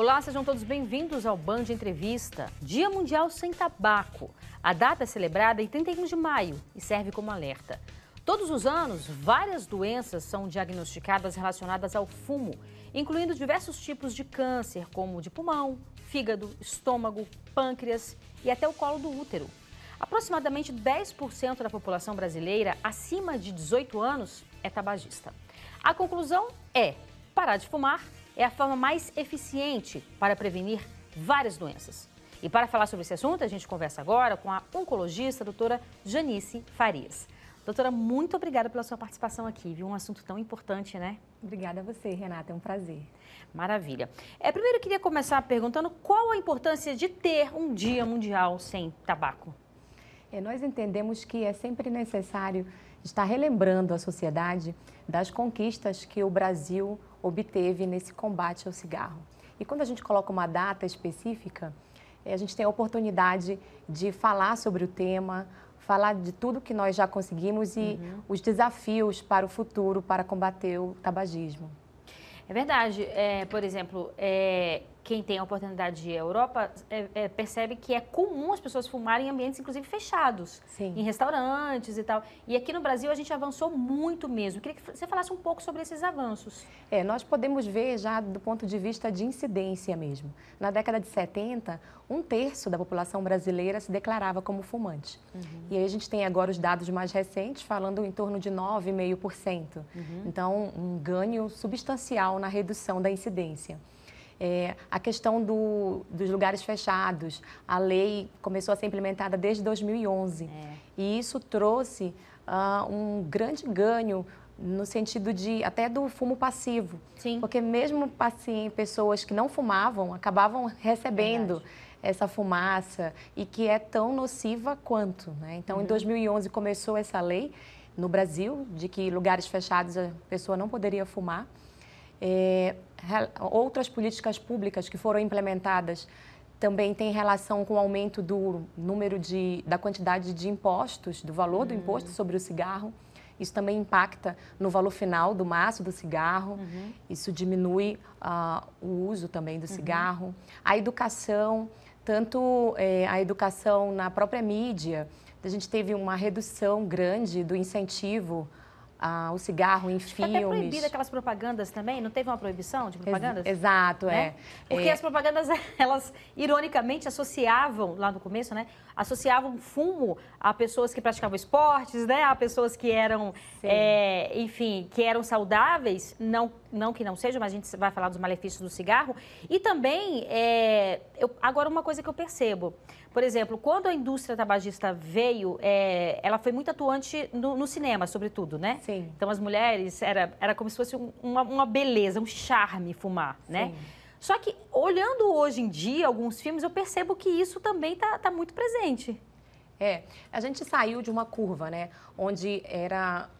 Olá, sejam todos bem-vindos ao Band Entrevista. Dia Mundial Sem Tabaco. A data é celebrada em 31 de maio e serve como alerta. Todos os anos, várias doenças são diagnosticadas relacionadas ao fumo, incluindo diversos tipos de câncer, como de pulmão, fígado, estômago, pâncreas e até o colo do útero. Aproximadamente 10% da população brasileira acima de 18 anos é tabagista. A conclusão é: parar de fumar é a forma mais eficiente para prevenir várias doenças. E para falar sobre esse assunto, a gente conversa agora com a oncologista, a doutora Janice Farias. Doutora, muito obrigada pela sua participação aqui, viu? Um assunto tão importante, né? Obrigada a você, Renata, é um prazer. Maravilha. É, primeiro eu queria começar perguntando qual a importância de ter um dia mundial sem tabaco. É, nós entendemos que é sempre necessário estar relembrando a sociedade das conquistas que o Brasil obteve nesse combate ao cigarro. E quando a gente coloca uma data específica, eh, a gente tem a oportunidade de falar sobre o tema, falar de tudo que nós já conseguimos e uhum. os desafios para o futuro para combater o tabagismo. É verdade. É, por exemplo, é, quem tem a oportunidade de ir à Europa é, é, percebe que é comum as pessoas fumarem em ambientes, inclusive, fechados. Sim. Em restaurantes e tal. E aqui no Brasil a gente avançou muito mesmo. Queria que você falasse um pouco sobre esses avanços. É, nós podemos ver já do ponto de vista de incidência mesmo. Na década de 70, um terço da população brasileira se declarava como fumante. Uhum. E aí a gente tem agora os dados mais recentes falando em torno de 9,5%. Uhum. Então, um ganho substancial na redução da incidência. É, a questão do, dos lugares fechados, a lei começou a ser implementada desde 2011 é. e isso trouxe uh, um grande ganho no sentido de até do fumo passivo, Sim. porque mesmo pacientes, pessoas que não fumavam acabavam recebendo Verdade. essa fumaça e que é tão nociva quanto. Né? Então, uhum. em 2011 começou essa lei no Brasil de que lugares fechados a pessoa não poderia fumar. É, outras políticas públicas que foram implementadas também têm relação com o aumento do número de, da quantidade de impostos, do valor do imposto sobre o cigarro. Isso também impacta no valor final do maço do cigarro. Uhum. Isso diminui uh, o uso também do uhum. cigarro. A educação, tanto é, a educação na própria mídia, a gente teve uma redução grande do incentivo ah, o cigarro em Acho filmes. Até proibida aquelas propagandas também? Não teve uma proibição de propagandas? Ex exato, né? é. Porque é. as propagandas, elas ironicamente associavam, lá no começo, né? Associavam fumo a pessoas que praticavam esportes, né? A pessoas que eram, é, enfim, que eram saudáveis, não, não que não sejam, mas a gente vai falar dos malefícios do cigarro. E também, é, eu, agora uma coisa que eu percebo, por exemplo, quando a indústria tabagista veio, é, ela foi muito atuante no, no, cinema, sobretudo, né? Sim. Então, as mulheres, era, era como se fosse uma, uma beleza, um charme fumar, né? Sim. Só que, olhando hoje em dia alguns filmes, eu percebo que isso também está tá muito presente. É, a gente saiu de uma curva, né? Onde era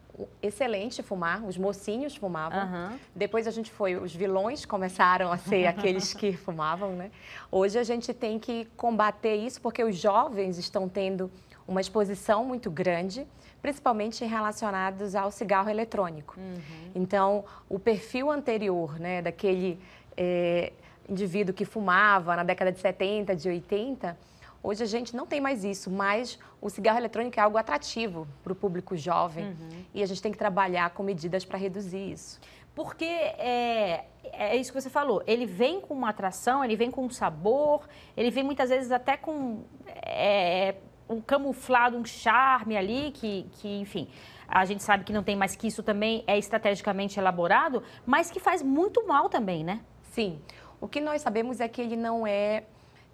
excelente fumar, os mocinhos fumavam. Uhum. Depois a gente foi, os vilões começaram a ser aqueles que fumavam, né? Hoje a gente tem que combater isso porque os jovens estão tendo uma exposição muito grande, principalmente relacionados ao cigarro eletrônico. Uhum. Então, o perfil anterior, né, daquele é, indivíduo que fumava na década de 70, de 80, Hoje a gente não tem mais isso, mas o cigarro eletrônico é algo atrativo para o público jovem uhum. e a gente tem que trabalhar com medidas para reduzir isso. Porque é, é isso que você falou, ele vem com uma atração, ele vem com um sabor, ele vem muitas vezes até com é, um camuflado, um charme ali, que, que, enfim, a gente sabe que não tem mais que isso também é estrategicamente elaborado, mas que faz muito mal também, né? Sim. O que nós sabemos é que ele não é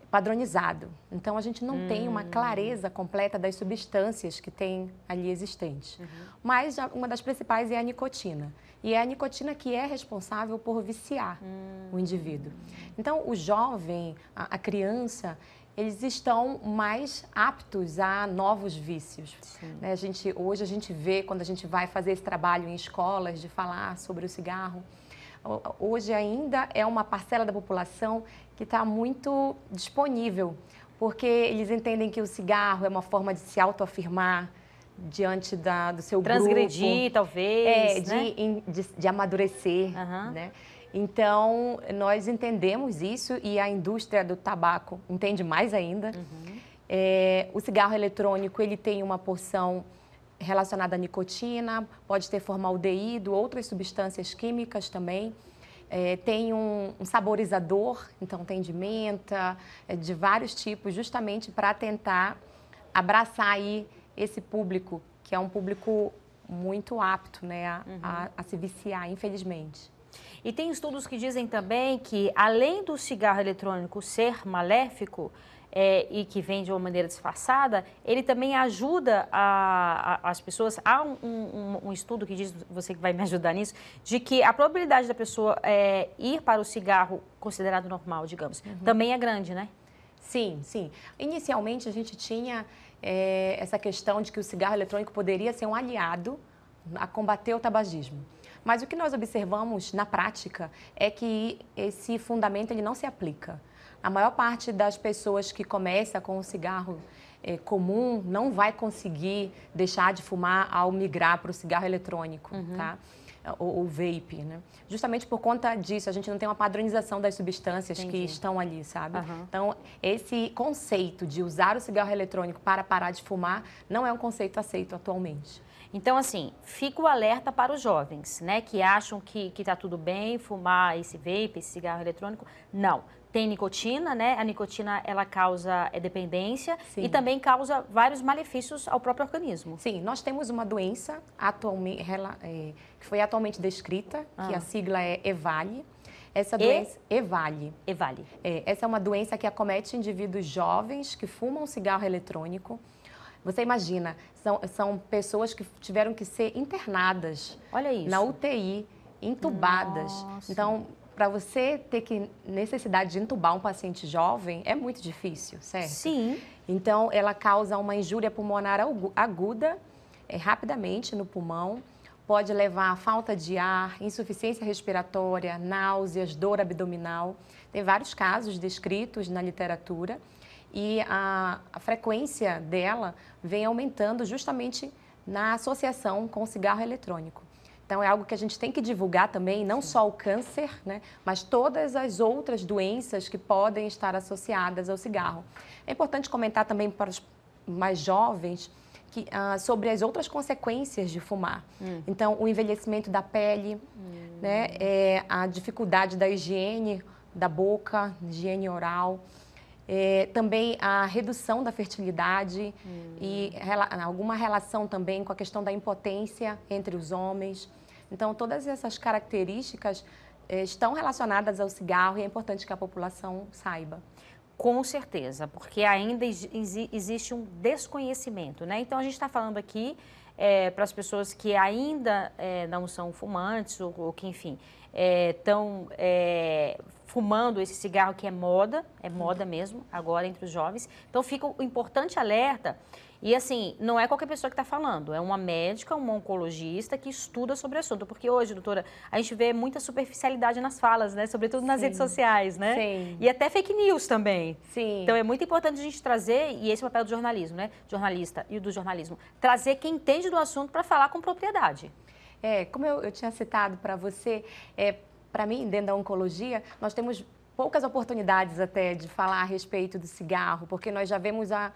padronizado. Então, a gente não hum. tem uma hum. clareza completa das substâncias que tem ali existentes. Uhum. Mas uma das principais é a nicotina. E é a nicotina que é responsável por viciar hum. o indivíduo. Então, o jovem, a, a, criança, eles estão mais aptos a novos vícios. Né? A gente, hoje a gente vê, quando a gente vai fazer esse trabalho em escolas, de falar sobre o cigarro, hoje ainda é uma parcela da população que está muito disponível, porque eles entendem que o cigarro é uma forma de se autoafirmar diante da, do seu Transgredir, grupo. talvez, É, né? de, de, de, amadurecer, uhum. né? Então, nós entendemos isso e a indústria do tabaco entende mais ainda. Uhum. É, o cigarro eletrônico, ele tem uma porção relacionada à nicotina, pode ter formaldeído, outras substâncias químicas também. É, tem um, um, saborizador, então tem de menta, é, de vários tipos, justamente para tentar abraçar aí esse público, que é um público muito apto né, a, uhum. a, a se viciar, infelizmente. E tem estudos que dizem também que, além do cigarro eletrônico ser maléfico, é, e que vem de uma maneira disfarçada, ele também ajuda a, a, as pessoas. Há um, um, um, estudo que diz, você que vai me ajudar nisso, de que a probabilidade da pessoa é, ir para o cigarro considerado normal, digamos, uhum. também é grande, né? Sim, sim. Inicialmente a gente tinha é, essa questão de que o cigarro eletrônico poderia ser um aliado a combater o tabagismo. Mas o que nós observamos na prática é que esse fundamento ele não se aplica. A maior parte das pessoas que começa com o cigarro é, comum não vai conseguir deixar de fumar ao migrar para o cigarro eletrônico, uhum. tá? O, o, vape, né? Justamente por conta disso, a gente não tem uma padronização das substâncias Entendi. que estão ali, sabe? Uhum. Então, esse conceito de usar o cigarro eletrônico para parar de fumar não é um conceito aceito atualmente. Então, assim, fica o alerta para os jovens, né, que acham que está tudo bem fumar esse vape, esse cigarro eletrônico. Não tem nicotina, né? A nicotina ela causa é, dependência Sim. e também causa vários malefícios ao próprio organismo. Sim, nós temos uma doença atualmente, é, que foi atualmente descrita, ah. que a sigla é EVALI. Essa doença, e... EVALI. EVALI. É, essa é uma doença que acomete indivíduos jovens que fumam cigarro eletrônico. Você imagina, são, são pessoas que tiveram que ser internadas Olha isso. na UTI, entubadas. Nossa. Então, para você ter que necessidade de entubar um paciente jovem é muito difícil, certo? Sim. Então, ela causa uma injúria pulmonar aguda é, rapidamente no pulmão, pode levar a falta de ar, insuficiência respiratória, náuseas, dor abdominal. Tem vários casos descritos na literatura e a, a frequência dela vem aumentando justamente na associação com o cigarro eletrônico. Então, é algo que a gente tem que divulgar também, não Sim. só o câncer, né, mas todas as outras doenças que podem estar associadas ao cigarro. É importante comentar também para os mais jovens que, ah, sobre as outras consequências de fumar. Hum. Então, o envelhecimento da pele, hum. né, é, a dificuldade da higiene da boca, higiene oral. É, também a redução da fertilidade hum. e rela alguma relação também com a questão da impotência entre os homens. Então, todas essas características eh, estão relacionadas ao cigarro e é importante que a população saiba. Com certeza, porque ainda existe um desconhecimento, né? Então, a gente está falando aqui é, para as pessoas que ainda é, não são fumantes ou, ou que, enfim, estão é, fumando esse cigarro que é moda, é moda mesmo, agora entre os jovens. Então, fica o importante alerta e assim, não é qualquer pessoa que está falando, é uma médica, uma oncologista que estuda sobre o assunto. Porque hoje, doutora, a gente vê muita superficialidade nas falas, né? Sobretudo nas Sim. redes sociais, né? Sim. E até fake news também. Sim. Então é muito importante a gente trazer, e esse é o papel do jornalismo, né? Jornalista e do jornalismo, trazer quem entende do assunto para falar com propriedade. É, como eu, eu tinha citado para você, é, para mim, dentro da oncologia, nós temos poucas oportunidades até de falar a respeito do cigarro, porque nós já vemos a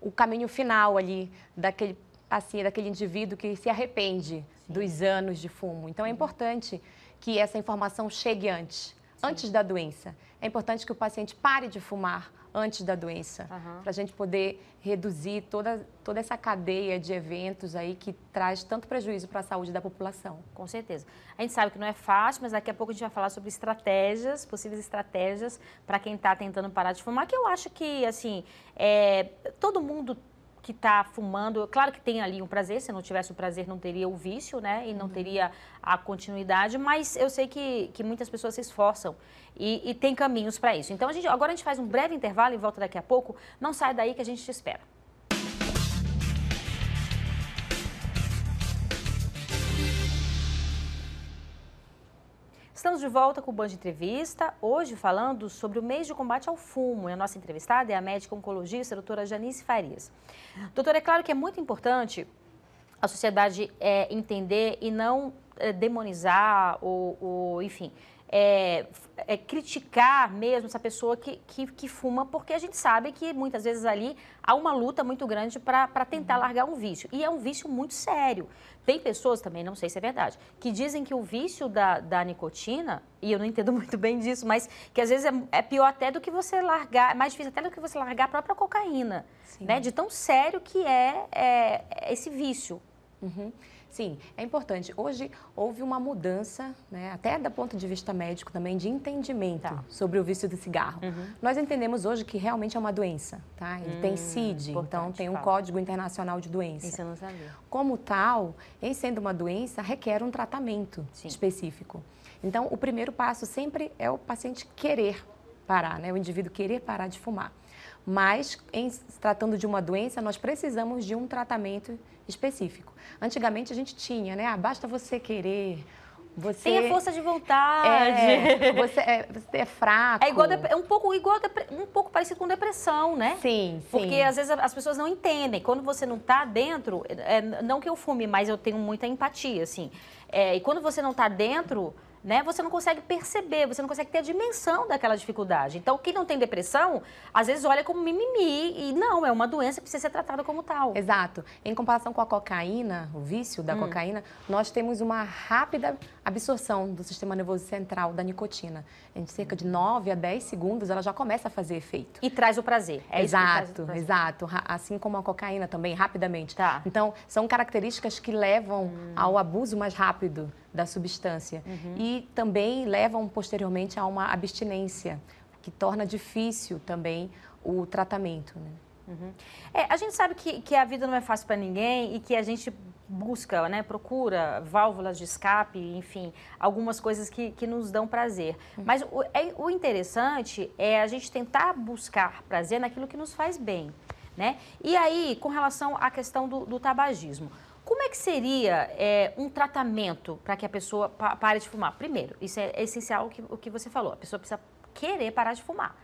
o caminho final ali daquele paciente, daquele indivíduo que se arrepende Sim. dos anos de fumo. Então é importante que essa informação chegue antes. Antes da doença. É importante que o paciente pare de fumar antes da doença, uhum. para a gente poder reduzir toda, toda essa cadeia de eventos aí que traz tanto prejuízo para a saúde da população. Com certeza. A gente sabe que não é fácil, mas daqui a pouco a gente vai falar sobre estratégias, possíveis estratégias para quem está tentando parar de fumar, que eu acho que, assim, é, todo mundo que está fumando, claro que tem ali um prazer, se não tivesse o prazer não teria o vício, né, e não uhum. teria a continuidade, mas eu sei que, que muitas pessoas se esforçam e, e tem caminhos para isso. Então, a gente, agora a gente faz um breve intervalo e volta daqui a pouco. Não sai daí que a gente te espera. Estamos de volta com o Band Entrevista, hoje falando sobre o mês de combate ao fumo. E a nossa entrevistada é a médica oncologista, a doutora Janice Farias. Doutora, é claro que é muito importante a sociedade é, entender e não é, demonizar ou, ou enfim, é, é, criticar mesmo essa pessoa que, que, que, fuma, porque a gente sabe que muitas vezes ali há uma luta muito grande para tentar uhum. largar um vício. E é um vício muito sério. Tem pessoas também, não sei se é verdade, que dizem que o vício da, da nicotina, e eu não entendo muito bem disso, mas que às vezes é, é pior até do que você largar, é mais difícil até do que você largar a própria cocaína, né? De tão sério que é, é, é esse vício. Uhum. Sim, é importante. Hoje houve uma mudança, né, até do ponto de vista médico também, de entendimento tá. sobre o vício do cigarro. Uhum. Nós entendemos hoje que realmente é uma doença, tá? Ele hum, tem CID, então tem um fala. Código Internacional de Doença. Isso eu não sabia. Como tal, em sendo uma doença, requer um tratamento Sim. específico. Então, o primeiro passo sempre é o paciente querer parar, né? O indivíduo querer parar de fumar. Mas, em se tratando de uma doença, nós precisamos de um tratamento específico. Antigamente a gente tinha, né? Ah, basta você querer. Você tem a força de vontade. É, você, é, você é fraco. É igual é um pouco igual um pouco parecido com depressão, né? Sim, sim. Porque às vezes as pessoas não entendem. Quando você não está dentro, é, não que eu fume, mas eu tenho muita empatia, assim. É, e quando você não está dentro, né, você não consegue perceber, você não consegue ter a dimensão daquela dificuldade. Então, quem não tem depressão, às vezes olha como mimimi e não, é uma doença que precisa ser tratada como tal. Exato. Em comparação com a cocaína, o vício da hum. cocaína, nós temos uma rápida absorção do sistema nervoso central da nicotina. Em cerca de 9 a 10 segundos, ela já começa a fazer efeito. E traz o prazer. É exato, prazer. exato. Assim como a cocaína também, rapidamente. Tá. Então, são características que levam hum. ao abuso mais rápido da substância. Uhum. E também levam posteriormente a uma abstinência, que torna difícil também o tratamento. Né? Uhum. É, a gente sabe que, que a vida não é fácil para ninguém e que a gente busca, né, procura válvulas de escape, enfim, algumas coisas que, que nos dão prazer. Uhum. Mas o, é, o interessante é a gente tentar buscar prazer naquilo que nos faz bem. Né? E aí, com relação à questão do, do tabagismo, como é que seria é, um tratamento para que a pessoa pa pare de fumar? Primeiro, isso é essencial o que, o que você falou. A pessoa precisa querer parar de fumar,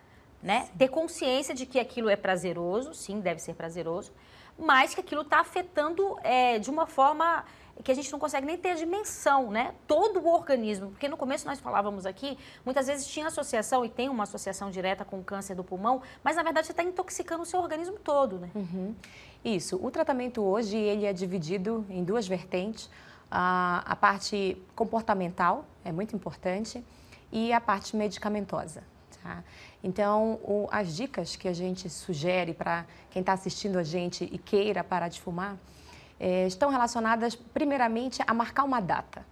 né? Ter consciência de que aquilo é prazeroso, sim, deve ser prazeroso, mas que aquilo está afetando é, de uma forma que a gente não consegue nem ter a dimensão, né? Todo o organismo, porque no começo nós falávamos aqui, muitas vezes tinha associação e tem uma associação direta com o câncer do pulmão, mas na verdade você está intoxicando o seu organismo todo, né? Uhum. Isso. O tratamento hoje ele é dividido em duas vertentes. A, a parte comportamental é muito importante e a parte medicamentosa. Tá? Então, o, as dicas que a gente sugere para quem está assistindo a gente e queira parar de fumar é, estão relacionadas, primeiramente, a marcar uma data,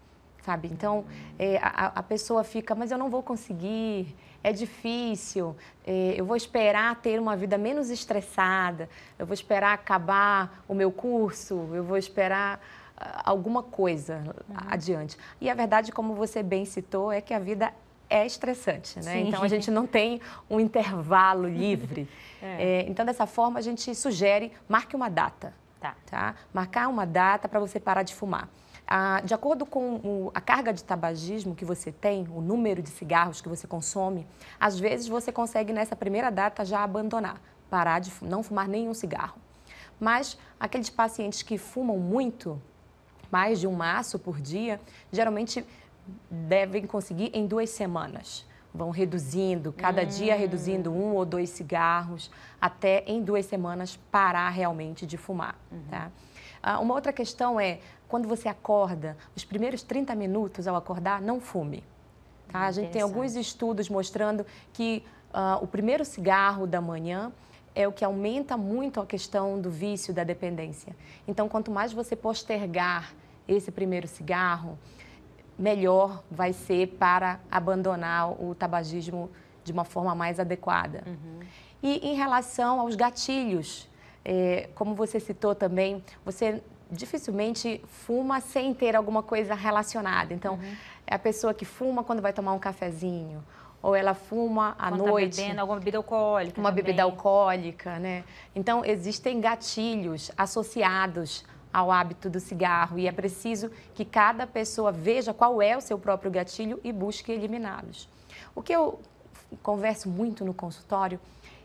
sabe? Então, é, a, a, pessoa fica, mas eu não vou conseguir, é difícil, é, eu vou esperar ter uma vida menos estressada, eu vou esperar acabar o meu curso, eu vou esperar uh, alguma coisa uhum. adiante. E a verdade, como você bem citou, é que a vida é estressante, né? Sim. Então a gente não tem um intervalo livre. é. É, então, dessa forma, a gente sugere, marque uma data. Tá. tá? Marcar uma data para você parar de fumar. Ah, de acordo com o, a carga de tabagismo que você tem, o número de cigarros que você consome, às vezes você consegue nessa primeira data já abandonar, parar de não fumar nenhum cigarro. Mas aqueles pacientes que fumam muito, mais de um maço por dia, geralmente devem conseguir em duas semanas vão reduzindo, cada hum. dia reduzindo um ou dois cigarros, até em duas semanas parar realmente de fumar. Uhum. Tá? Ah, uma outra questão é, quando você acorda, os primeiros 30 minutos ao acordar, não fume. Tá? A gente tem alguns estudos mostrando que uh, o primeiro cigarro da manhã é o que aumenta muito a questão do vício, da dependência. Então, quanto mais você postergar esse primeiro cigarro, melhor vai ser para abandonar o tabagismo de uma forma mais adequada. Uhum. E em relação aos gatilhos, é, como você citou também, você dificilmente fuma sem ter alguma coisa relacionada. Então, uhum. é a pessoa que fuma quando vai tomar um cafezinho, ou ela fuma à quando tá noite. Tá bebendo alguma bebida alcoólica. Uma também. bebida alcoólica, né? Então, existem gatilhos associados ao hábito do cigarro e é preciso que cada pessoa veja qual é o seu próprio gatilho e busque eliminá-los. O que eu converso muito no consultório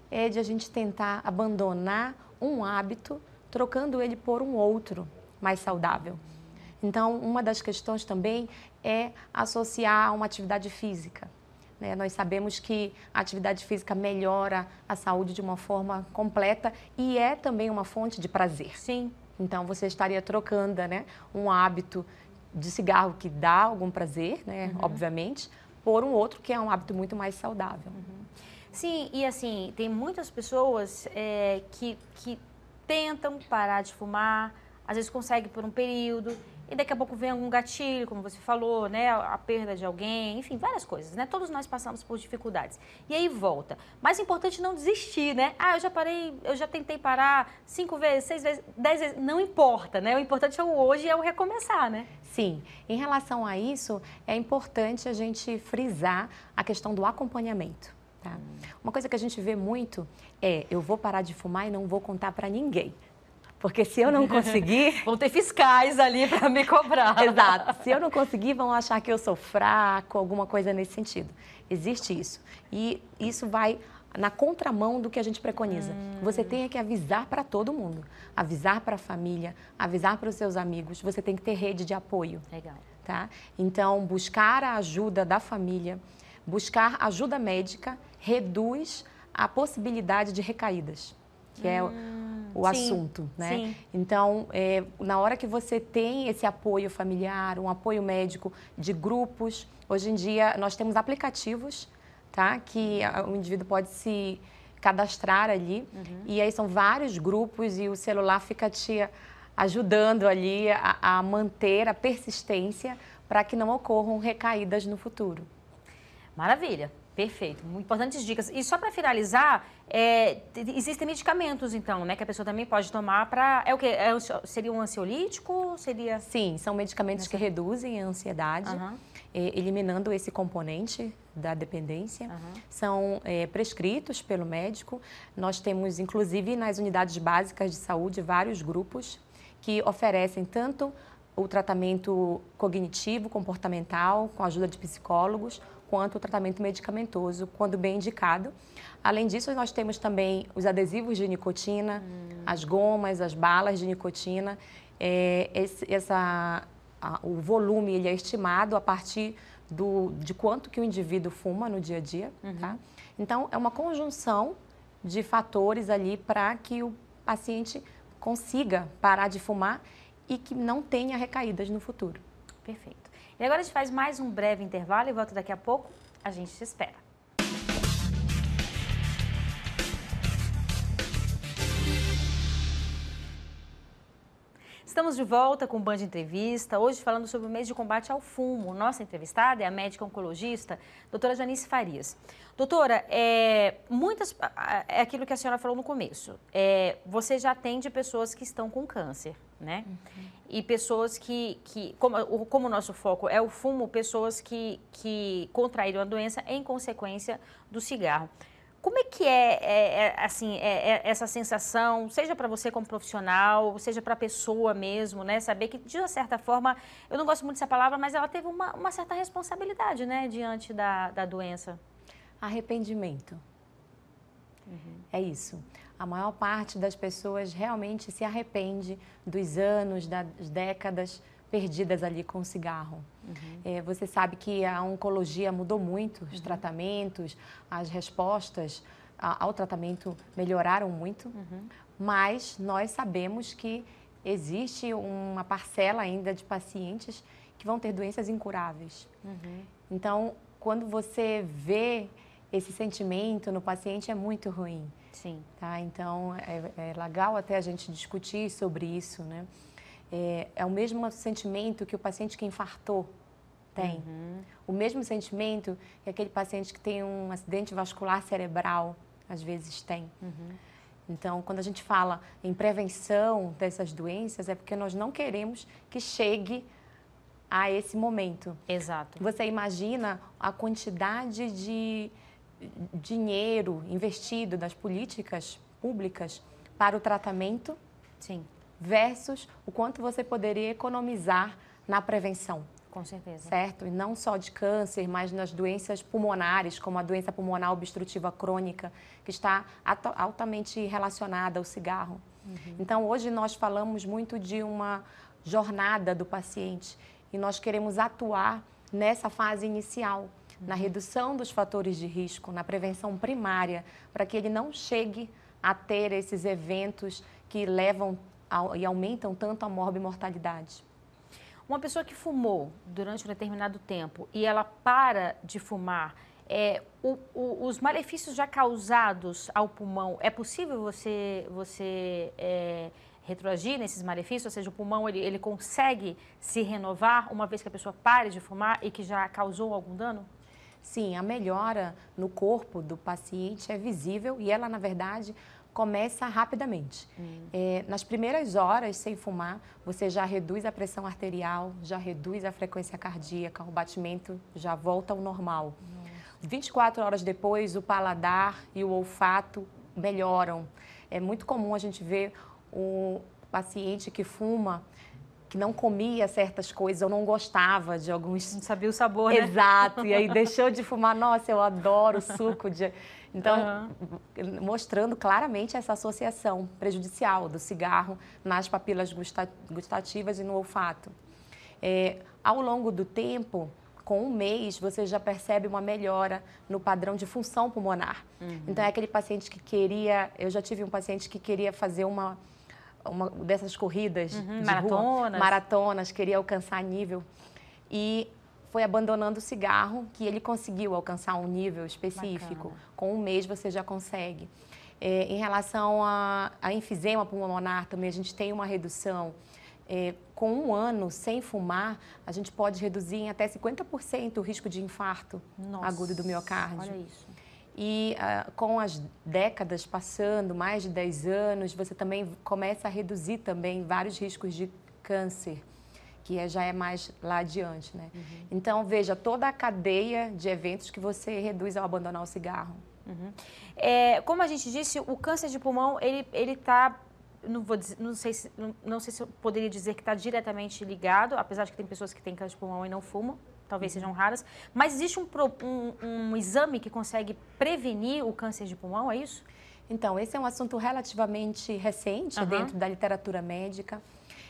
é de a gente tentar abandonar um hábito trocando ele por um outro mais saudável. Então, uma das questões também é associar uma atividade física. Né? Nós sabemos que a atividade física melhora a saúde de uma forma completa e é também uma fonte de prazer. Sim. Então, você estaria trocando né, um hábito de cigarro que dá algum prazer, né, uhum. obviamente, por um outro que é um hábito muito mais saudável. Uhum. Sim, e assim, tem muitas pessoas é, que, que tentam parar de fumar, às vezes conseguem por um período, e daqui a pouco vem algum gatilho, como você falou, né? A perda de alguém, enfim, várias coisas, né? Todos nós passamos por dificuldades. E aí volta. Mas é importante não desistir, né? Ah, eu já parei, eu já tentei parar cinco vezes, seis vezes, dez vezes. Não importa, né? O importante é o hoje é o recomeçar, né? Sim. Em relação a isso, é importante a gente frisar a questão do acompanhamento. Tá? Hum. Uma coisa que a gente vê muito é eu vou parar de fumar e não vou contar para ninguém. Porque se eu não conseguir. vão ter fiscais ali para me cobrar. Exato. Se eu não conseguir, vão achar que eu sou fraco, alguma coisa nesse sentido. Existe isso. E isso vai na contramão do que a gente preconiza. Hum. Você tem que avisar para todo mundo. Avisar para a família, avisar para os seus amigos. Você tem que ter rede de apoio. Legal. Tá? Então, buscar a ajuda da família, buscar ajuda médica, reduz a possibilidade de recaídas, que é hum. é o sim, assunto, né? Sim. Então, é, na hora que você tem esse apoio familiar, um apoio médico de grupos, hoje em dia nós temos aplicativos, tá? Que o indivíduo pode se cadastrar ali uhum. e aí são vários grupos e o celular fica te ajudando ali a, a manter a persistência para que não ocorram recaídas no futuro. Maravilha. Perfeito, importantes dicas. E só para finalizar, é, existem medicamentos, então, né, que a pessoa também pode tomar para. É o que? É, seria um ansiolítico? Seria. Sim, são medicamentos que reduzem a ansiedade, uhum. eliminando esse componente da dependência. Uhum. São é, prescritos pelo médico. Nós temos, inclusive, nas unidades básicas de saúde, vários grupos que oferecem tanto o tratamento cognitivo, comportamental, com a ajuda de psicólogos, quanto o tratamento medicamentoso, quando bem indicado. Além disso, nós temos também os adesivos de nicotina, hum. as gomas, as balas de nicotina. É, esse, essa, a, o volume ele é estimado a partir do, de quanto que o indivíduo fuma no dia a dia. Uhum. Tá? Então, é uma conjunção de fatores ali para que o paciente consiga parar de fumar e que não tenha recaídas no futuro. Perfeito. E agora a gente faz mais um breve intervalo e volta daqui a pouco. A gente te espera. Estamos de volta com o Band Entrevista, hoje falando sobre o mês de combate ao fumo. Nossa entrevistada é a médica oncologista, doutora Janice Farias. Doutora, é, muitas, é aquilo que a senhora falou no começo, é, você já atende pessoas que estão com câncer, né? Uhum. E pessoas que, que como, como o nosso foco é o fumo, pessoas que, que contraíram a doença em consequência do cigarro. Como é que é, é, é assim, é, é essa sensação, seja para você como profissional, seja para a pessoa mesmo, né? Saber que, de uma certa forma, eu não gosto muito dessa palavra, mas ela teve uma, uma certa responsabilidade, né? Diante da, da doença. Arrependimento. Uhum. É isso a maior parte das pessoas realmente se arrepende dos anos, das décadas perdidas ali com o cigarro. Uhum. É, você sabe que a oncologia mudou muito, os uhum. tratamentos, as respostas ao tratamento melhoraram muito, uhum. mas nós sabemos que existe uma parcela ainda de pacientes que vão ter doenças incuráveis. Uhum. Então, quando você vê esse sentimento no paciente, é muito ruim. Sim. Tá? Então, é, é legal até a gente discutir sobre isso, né? É, é, o mesmo sentimento que o paciente que infartou tem. Uhum. O mesmo sentimento que aquele paciente que tem um acidente vascular cerebral, às vezes, tem. Uhum. Então, quando a gente fala em prevenção dessas doenças, é porque nós não queremos que chegue a esse momento. Exato. Você imagina a quantidade de dinheiro investido das políticas públicas para o tratamento Sim. versus o quanto você poderia economizar na prevenção. Com certeza. Certo? E não só de câncer, mas nas doenças pulmonares, como a doença pulmonar obstrutiva crônica, que está altamente relacionada ao cigarro. Uhum. Então, hoje nós falamos muito de uma jornada do paciente e nós queremos atuar nessa fase inicial, na uhum. redução dos fatores de risco, na prevenção primária, para que ele não chegue a ter esses eventos que levam e aumentam tanto a morbimortalidade. Uma pessoa que fumou durante um determinado tempo e ela para de fumar, é, o, o, os malefícios já causados ao pulmão, é possível você, você é, retroagir nesses malefícios? Ou seja, o pulmão ele, ele consegue se renovar uma vez que a pessoa pare de fumar e que já causou algum dano? Sim, a melhora no corpo do paciente é visível e ela, na verdade, começa rapidamente. Hum. É, nas primeiras horas sem fumar, você já reduz a pressão arterial, já reduz a frequência cardíaca, o batimento já volta ao normal. Nossa. 24 horas depois, o paladar e o olfato melhoram. É muito comum a gente ver o paciente que fuma que não comia certas coisas ou não gostava de alguns. Não sabia o sabor, né? Exato. E aí deixou de fumar. Nossa, eu adoro suco de. Então, uhum. mostrando claramente essa associação prejudicial do cigarro nas papilas gustativas e no olfato. É, ao longo do tempo, com um mês, você já percebe uma melhora no padrão de função pulmonar. Uhum. Então, é aquele paciente que queria. Eu já tive um paciente que queria fazer uma uma dessas corridas uhum, de maratonas. Rua, maratonas, queria alcançar nível e foi abandonando o cigarro que ele conseguiu alcançar um nível específico. Bacana. Com um mês você já consegue. É, em relação a, a, enfisema pulmonar também, a gente tem uma redução. É, com um ano sem fumar, a gente pode reduzir em até 50% o risco de infarto Nossa, agudo do miocárdio. Olha isso. E uh, com as décadas passando, mais de 10 anos, você também começa a reduzir também vários riscos de câncer, que é, já é mais lá adiante, né? Uhum. Então, veja, toda a cadeia de eventos que você reduz ao abandonar o cigarro. Uhum. É, como a gente disse, o câncer de pulmão, ele está não vou dizer, não sei se não, não sei se eu poderia dizer que está diretamente ligado, apesar de que tem pessoas que têm câncer de pulmão e não fumam, talvez uhum. sejam raras, mas existe um, um, um, exame que consegue prevenir o câncer de pulmão, é isso? Então, esse é um assunto relativamente recente uhum. dentro da literatura médica.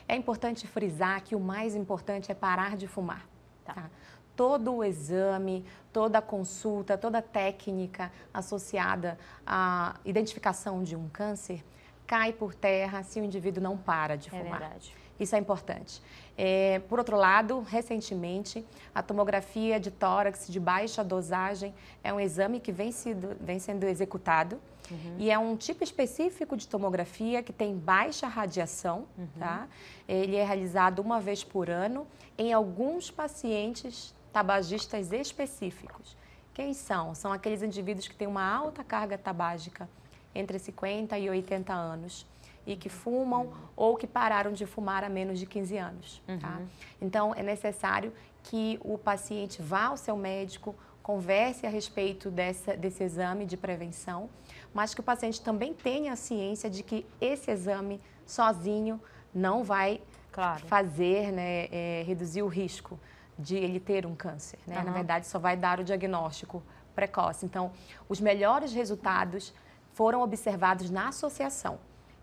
É importante frisar que o mais importante é parar de fumar. Tá. Tá? Todo o exame, toda a consulta, toda a técnica associada à identificação de um câncer cai por terra se o indivíduo não para de é fumar. Verdade. Isso é importante. É, por outro lado, recentemente, a tomografia de tórax de baixa dosagem é um exame que vem, sido, vem sendo executado uhum. e é um tipo específico de tomografia que tem baixa radiação. Uhum. Tá? Ele é realizado uma vez por ano em alguns pacientes tabagistas específicos. Quem são? São aqueles indivíduos que têm uma alta carga tabágica entre 50 e 80 anos e que fumam uhum. ou que pararam de fumar há menos de 15 anos. Tá? Uhum. Tá? Então, é necessário que o paciente vá ao seu médico, converse a respeito dessa, desse exame de prevenção, mas que o paciente também tenha a ciência de que esse exame sozinho não vai claro. fazer, né, é, reduzir o risco de ele ter um câncer. Né? Uhum. Na verdade, só vai dar o diagnóstico precoce. Então, os melhores resultados foram observados na associação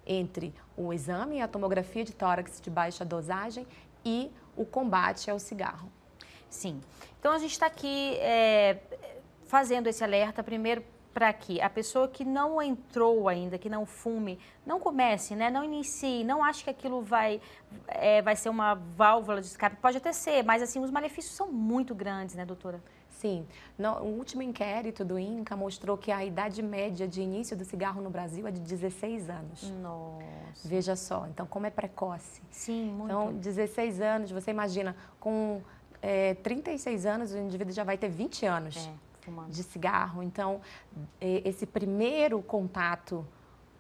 entre o exame a tomografia de tórax de baixa dosagem e o combate ao cigarro. Sim. Então a gente está aqui é, fazendo esse alerta primeiro para que a pessoa que não entrou ainda, que não fume, não comece, né? não inicie, não ache que aquilo vai, é, vai ser uma válvula de escape. Pode até ser, mas assim, os malefícios são muito grandes, né, doutora? Sim. No, o último inquérito do INCA mostrou que a idade média de início do cigarro no Brasil é de 16 anos. Nossa. Veja só, então como é precoce. Sim, muito. Então, 16 anos, você imagina, com é, 36 anos o indivíduo já vai ter 20 anos é, de cigarro. Então, esse primeiro contato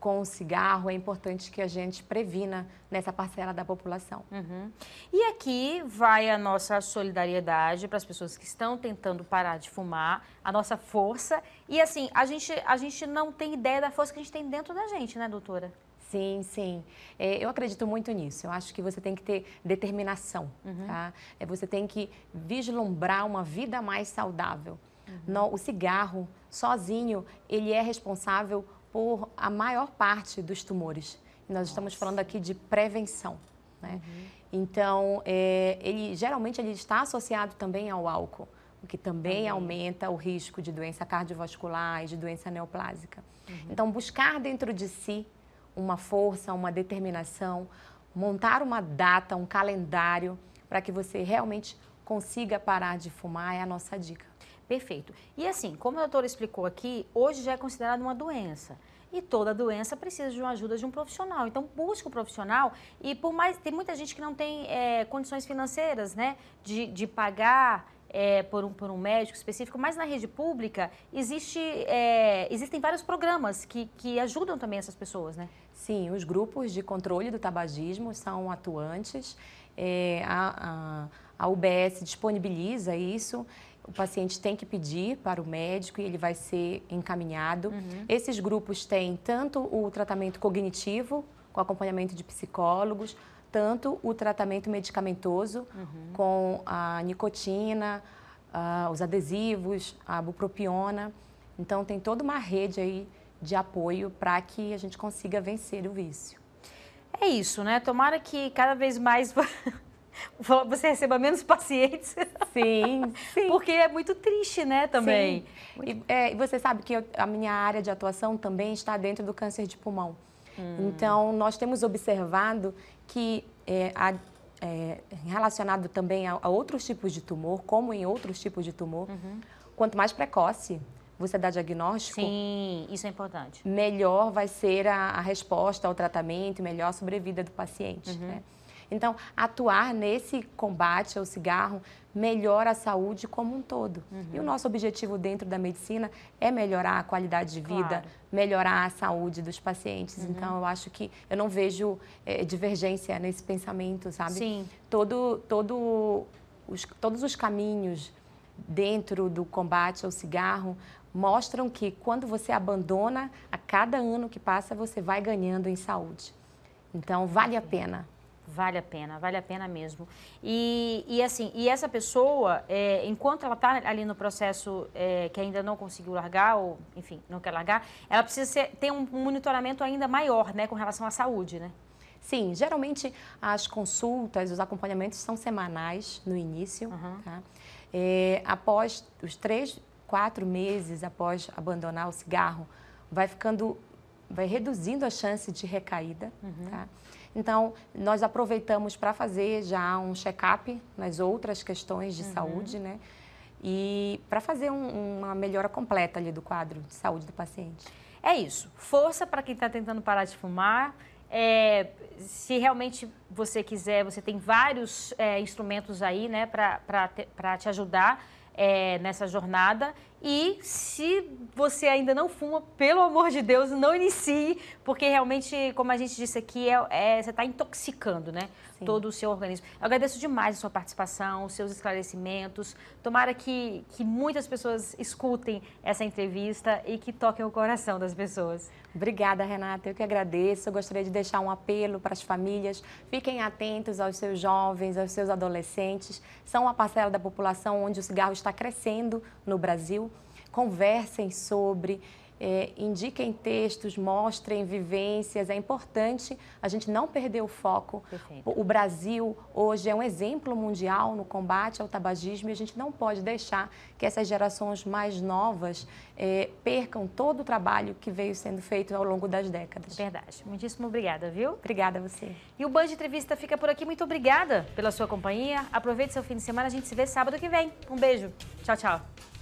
com o cigarro, é importante que a gente previna nessa parcela da população. Uhum. E aqui vai a nossa solidariedade para as pessoas que estão tentando parar de fumar, a nossa força. E assim, a gente, a gente não tem ideia da força que a gente tem dentro da gente, né, doutora? Sim, sim. É, eu acredito muito nisso. Eu acho que você tem que ter determinação, uhum. tá? É, você tem que vislumbrar uma vida mais saudável. Uhum. No, o cigarro, sozinho, ele é responsável por a maior parte dos tumores. E nós estamos falando aqui de prevenção. Né? Uhum. Então, é, ele geralmente ele está associado também ao álcool, o que também uhum. aumenta o risco de doença cardiovascular e de doença neoplásica. Uhum. Então, buscar dentro de si uma força, uma determinação, montar uma data, um calendário para que você realmente consiga parar de fumar é a nossa dica. Perfeito. E assim, como a doutora explicou aqui, hoje já é considerado uma doença. E toda doença precisa de uma ajuda de um profissional. Então, busque um profissional. E por mais. Tem muita gente que não tem é, condições financeiras, né? De, de pagar é, por, um, por um médico específico, mas na rede pública existe, é, existem vários programas que, que ajudam também essas pessoas, né? Sim, os grupos de controle do tabagismo são atuantes. A, a, a UBS disponibiliza isso o paciente tem que pedir para o médico e ele vai ser encaminhado. Uhum. Esses grupos têm tanto o tratamento cognitivo, com acompanhamento de psicólogos, tanto o tratamento medicamentoso, uhum. com a nicotina, uh, os adesivos, a bupropiona. Então, tem toda uma rede aí de apoio para que a gente consiga vencer o vício. É isso, né? Tomara que cada vez mais você receba menos pacientes. Sim, sim. Porque é muito triste, né, também. Sim. E é, você sabe que eu, a minha área de atuação também está dentro do câncer de pulmão. Hum. Então, nós temos observado que é, a, é, relacionado também a, a, outros tipos de tumor, como em outros tipos de tumor, uhum. quanto mais precoce você dá diagnóstico, Sim, isso é importante. melhor vai ser a, a resposta ao tratamento, melhor a sobrevida do paciente. Uhum. Né? Então, atuar nesse combate ao cigarro melhora a saúde como um todo. Uhum. E o nosso objetivo dentro da medicina é melhorar a qualidade de vida, claro. melhorar a saúde dos pacientes. Uhum. Então, eu acho que eu não vejo é, divergência nesse pensamento, sabe? Sim. Todo, todo os, todos os caminhos dentro do combate ao cigarro mostram que quando você abandona, a cada ano que passa, você vai ganhando em saúde. Então, vale a pena. Vale a pena, vale a pena mesmo. E, e assim, e essa pessoa, é, enquanto ela está ali no processo é, que ainda não conseguiu largar, ou enfim, não quer largar, ela precisa ser, ter um, monitoramento ainda maior, né, com relação à saúde, né? Sim, geralmente as consultas, os acompanhamentos são semanais no início. Uhum. Tá? É, após os três, quatro meses após abandonar o cigarro, vai ficando, vai reduzindo a chance de recaída. Uhum. Tá? Então, nós aproveitamos para fazer já um check-up nas outras questões de uhum. saúde, né? E para fazer um, uma melhora completa ali do quadro de saúde do paciente. É isso. Força para quem está tentando parar de fumar. É, se realmente você quiser, você tem vários é, instrumentos aí, né, para te ajudar é, nessa jornada. E se você ainda não fuma, pelo amor de Deus, não inicie, porque realmente, como a gente disse aqui, é, é você está intoxicando né, todo o seu organismo. Eu agradeço demais a sua participação, os seus esclarecimentos. Tomara que, que muitas pessoas escutem essa entrevista e que toquem o coração das pessoas. Obrigada, Renata. Eu que agradeço. Eu gostaria de deixar um apelo para as famílias. Fiquem atentos aos seus jovens, aos seus adolescentes. São uma parcela da população onde o cigarro está crescendo no Brasil. Conversem sobre é, indiquem textos, mostrem vivências. É importante a gente não perder o foco. Perfeito. O Brasil hoje é um exemplo mundial no combate ao tabagismo e a gente não pode deixar que essas gerações mais novas é, percam todo o trabalho que veio sendo feito ao longo das décadas. Verdade. Muitíssimo obrigada, viu? Obrigada a você. E o Band Entrevista fica por aqui. Muito obrigada pela sua companhia. Aproveite seu fim de semana. A gente se vê sábado que vem. Um beijo. Tchau, tchau.